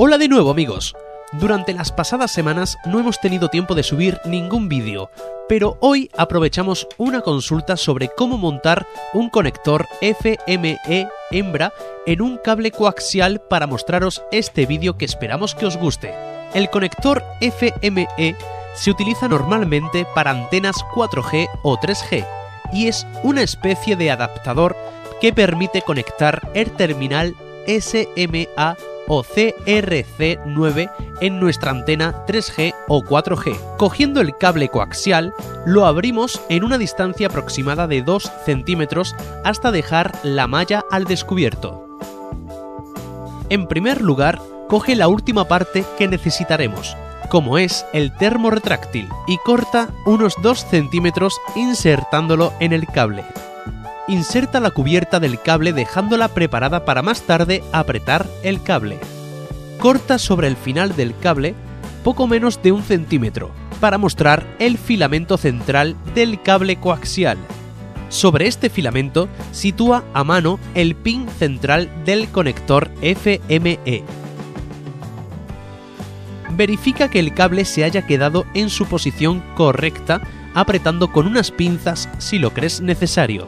Hola de nuevo amigos. Durante las pasadas semanas no hemos tenido tiempo de subir ningún vídeo, pero hoy aprovechamos una consulta sobre cómo montar un conector FME hembra en un cable coaxial para mostraros este vídeo que esperamos que os guste. El conector FME se utiliza normalmente para antenas 4G o 3G y es una especie de adaptador que permite conectar el terminal SMA o CRC9 en nuestra antena 3G o 4G. Cogiendo el cable coaxial, lo abrimos en una distancia aproximada de 2 centímetros hasta dejar la malla al descubierto. En primer lugar, coge la última parte que necesitaremos, como es el termo retráctil, y corta unos 2 centímetros insertándolo en el cable inserta la cubierta del cable dejándola preparada para más tarde apretar el cable. Corta sobre el final del cable poco menos de un centímetro para mostrar el filamento central del cable coaxial. Sobre este filamento sitúa a mano el pin central del conector FME. Verifica que el cable se haya quedado en su posición correcta apretando con unas pinzas si lo crees necesario.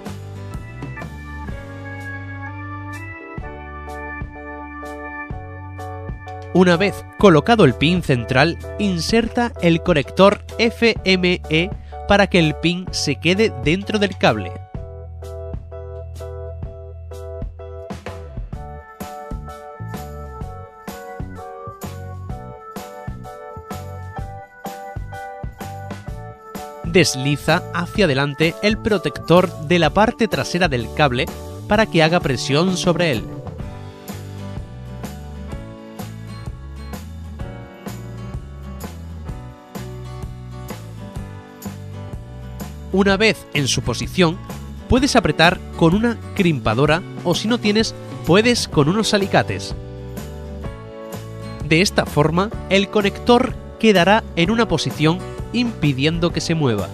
Una vez colocado el pin central, inserta el conector FME para que el pin se quede dentro del cable. Desliza hacia adelante el protector de la parte trasera del cable para que haga presión sobre él. Una vez en su posición, puedes apretar con una crimpadora o si no tienes, puedes con unos alicates. De esta forma, el conector quedará en una posición impidiendo que se mueva.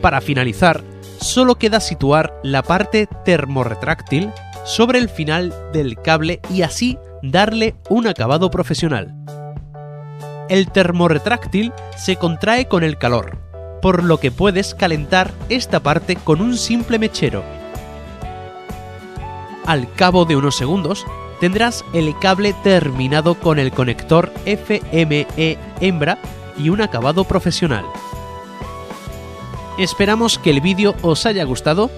Para finalizar, solo queda situar la parte termorretráctil sobre el final del cable y así darle un acabado profesional. El termorretráctil se contrae con el calor, por lo que puedes calentar esta parte con un simple mechero. Al cabo de unos segundos, tendrás el cable terminado con el conector FME hembra y un acabado profesional. Esperamos que el vídeo os haya gustado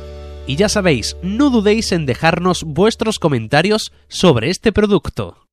y ya sabéis, no dudéis en dejarnos vuestros comentarios sobre este producto.